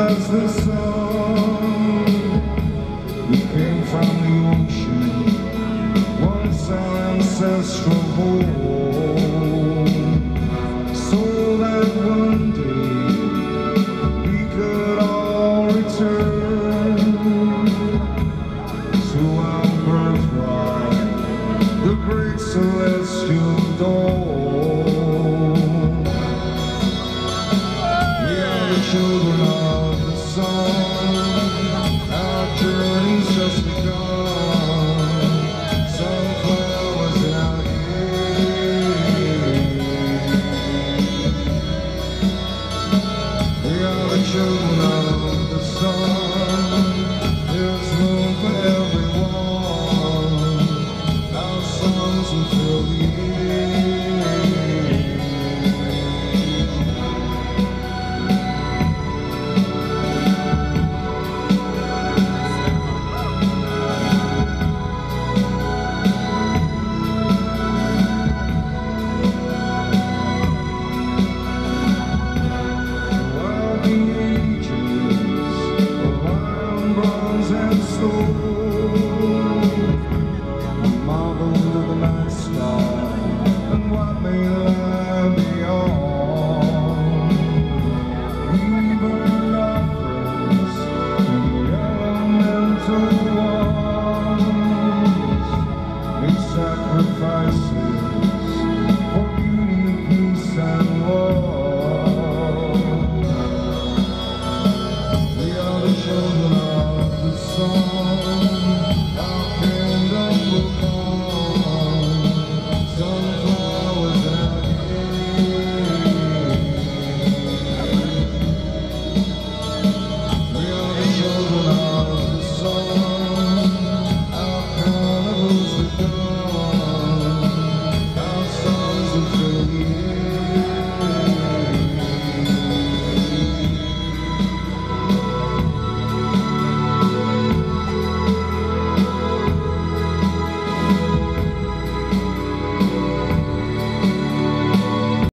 As the sun, We came from the ocean Once our ancestral home. So that one day We could all return. To our birthright The great celestial dawn. children of the sun. Our journey's just begun. Sunflowers out here. We are the children of ages, of iron, bronze and stone.